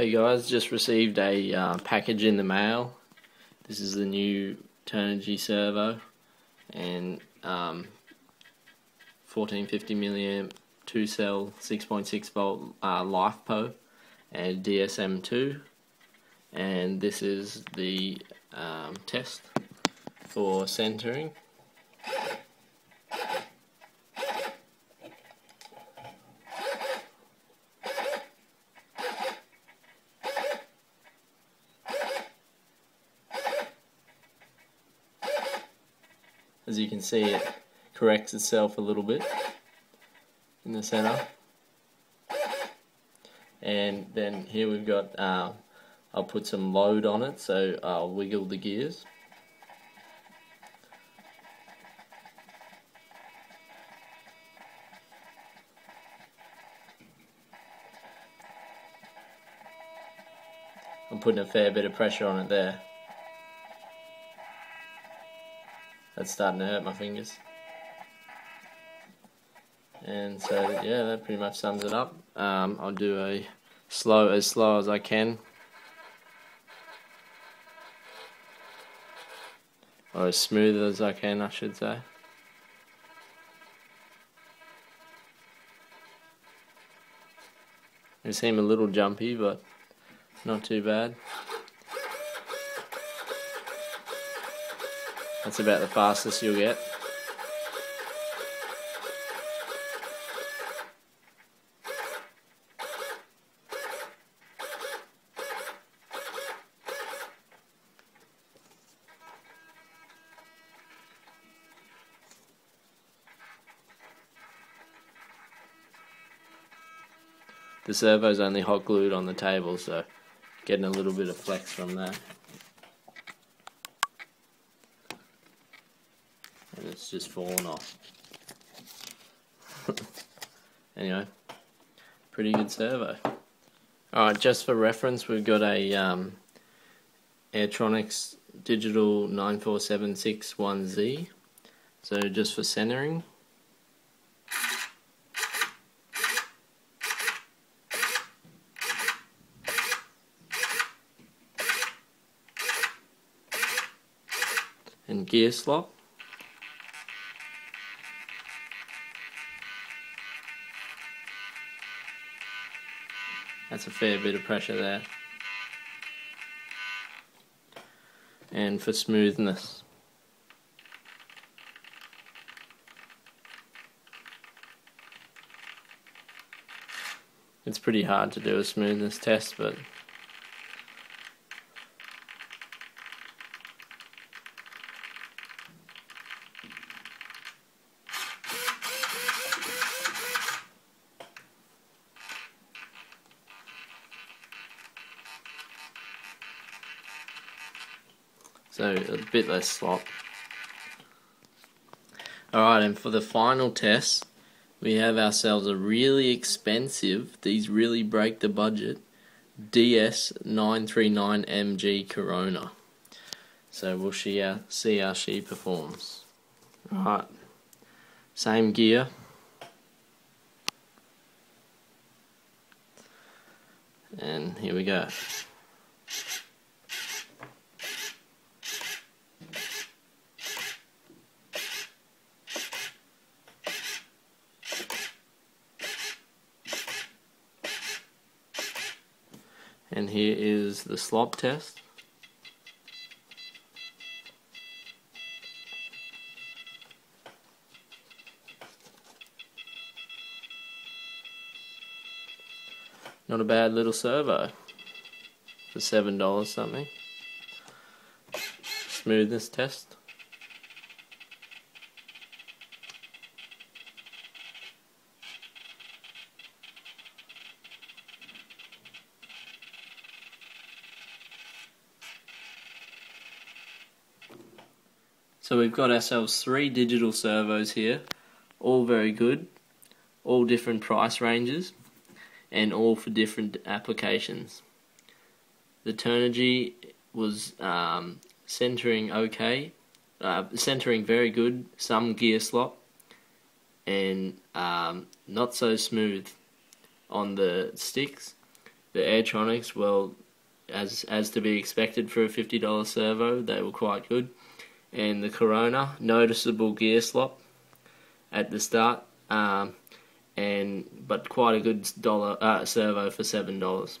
Hey guys, just received a uh, package in the mail. This is the new Turnigy servo and um, 1450 milliamp 2 cell 6.6 volt uh, LiFePO and DSM2 and this is the um, test for centering as you can see it corrects itself a little bit in the center. And then here we've got uh, I'll put some load on it so I'll wiggle the gears. I'm putting a fair bit of pressure on it there that's starting to hurt my fingers. And so yeah, that pretty much sums it up. Um, I'll do a slow as slow as I can. Or as smooth as I can, I should say. They seem a little jumpy, but not too bad. That's about the fastest you'll get. The servo's only hot glued on the table, so getting a little bit of flex from that. and just fallen off. anyway, pretty good servo. Alright, just for reference, we've got a um, Airtronics Digital 94761Z. So just for centering. And gear slop. That's a fair bit of pressure there. And for smoothness. It's pretty hard to do a smoothness test, but so a bit less slop. Alright, and for the final test, we have ourselves a really expensive, these really break the budget, DS939MG Corona. So we'll see how, uh, see how she performs. Alright, same gear. And here we go. And here is the slop test. Not a bad little servo for seven dollars something. Smoothness test. So we've got ourselves three digital servos here, all very good, all different price ranges, and all for different applications. The Turnigy was um, centering okay, uh, centering very good, some gear slop, and um, not so smooth on the sticks, The Airtronics, well, as as to be expected for a fifty dollar servo, they were quite good. And the Corona, noticeable gear slop at the start, um, and but quite a good dollar uh, servo for seven dollars.